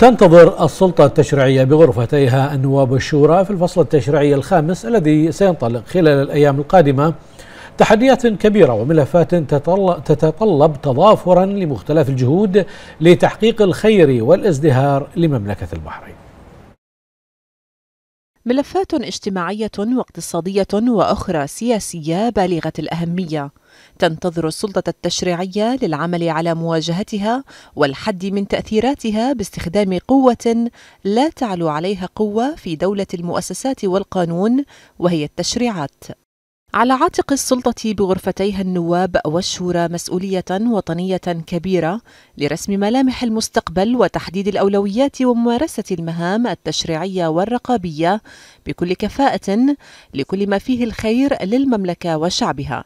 تنتظر السلطة التشريعية بغرفتيها النواب والشورى في الفصل التشريعي الخامس الذي سينطلق خلال الأيام القادمة. تحديات كبيرة وملفات تتطلب تضافرا لمختلف الجهود لتحقيق الخير والازدهار لمملكة البحرين. ملفات اجتماعية واقتصادية وأخرى سياسية بالغة الأهمية. تنتظر السلطة التشريعية للعمل على مواجهتها والحد من تأثيراتها باستخدام قوة لا تعلو عليها قوة في دولة المؤسسات والقانون وهي التشريعات. على عاتق السلطة بغرفتيها النواب والشورى مسؤولية وطنية كبيرة لرسم ملامح المستقبل وتحديد الأولويات وممارسة المهام التشريعية والرقابية بكل كفاءة لكل ما فيه الخير للمملكة وشعبها.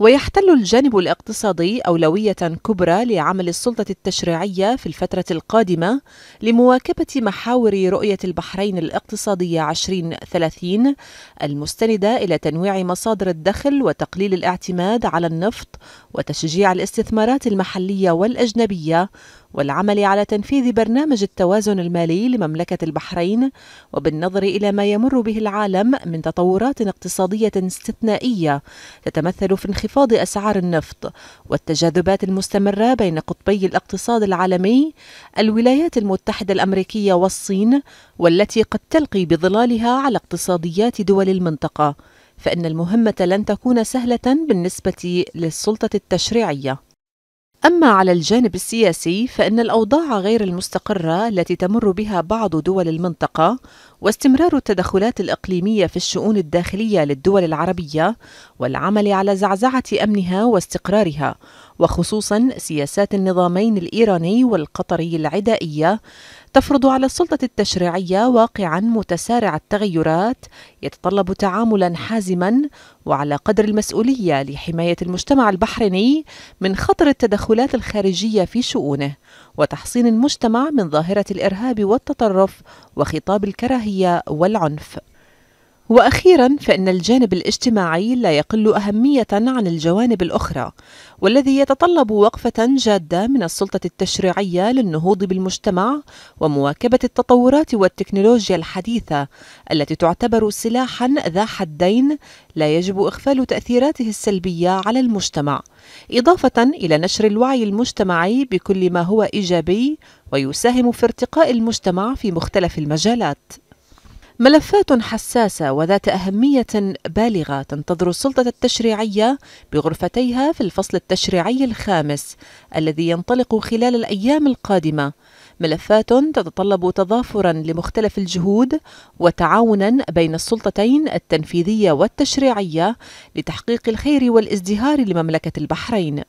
ويحتل الجانب الاقتصادي أولوية كبرى لعمل السلطة التشريعية في الفترة القادمة لمواكبة محاور رؤية البحرين الاقتصادية 2030 المستندة إلى تنويع مصادر الدخل وتقليل الاعتماد على النفط وتشجيع الاستثمارات المحلية والأجنبية والعمل على تنفيذ برنامج التوازن المالي لمملكة البحرين وبالنظر إلى ما يمر به العالم من تطورات اقتصادية استثنائية تتمثل في انخفاض أسعار النفط والتجاذبات المستمرة بين قطبي الاقتصاد العالمي الولايات المتحدة الأمريكية والصين والتي قد تلقي بظلالها على اقتصاديات دول المنطقة فإن المهمة لن تكون سهلة بالنسبة للسلطة التشريعية. أما على الجانب السياسي فإن الأوضاع غير المستقرة التي تمر بها بعض دول المنطقة واستمرار التدخلات الإقليمية في الشؤون الداخلية للدول العربية والعمل على زعزعة أمنها واستقرارها. وخصوصا سياسات النظامين الإيراني والقطري العدائية تفرض على السلطة التشريعية واقعا متسارع التغيرات يتطلب تعاملا حازما وعلى قدر المسؤولية لحماية المجتمع البحريني من خطر التدخلات الخارجية في شؤونه وتحصين المجتمع من ظاهرة الإرهاب والتطرف وخطاب الكراهية والعنف. وأخيرا فإن الجانب الاجتماعي لا يقل أهمية عن الجوانب الأخرى والذي يتطلب وقفة جادة من السلطة التشريعية للنهوض بالمجتمع ومواكبة التطورات والتكنولوجيا الحديثة التي تعتبر سلاحا ذا حدين لا يجب إغفال تأثيراته السلبية على المجتمع إضافة إلى نشر الوعي المجتمعي بكل ما هو إيجابي ويساهم في ارتقاء المجتمع في مختلف المجالات. ملفات حساسة وذات أهمية بالغة تنتظر السلطة التشريعية بغرفتيها في الفصل التشريعي الخامس الذي ينطلق خلال الأيام القادمة. ملفات تتطلب تضافرا لمختلف الجهود وتعاونا بين السلطتين التنفيذية والتشريعية لتحقيق الخير والازدهار لمملكة البحرين.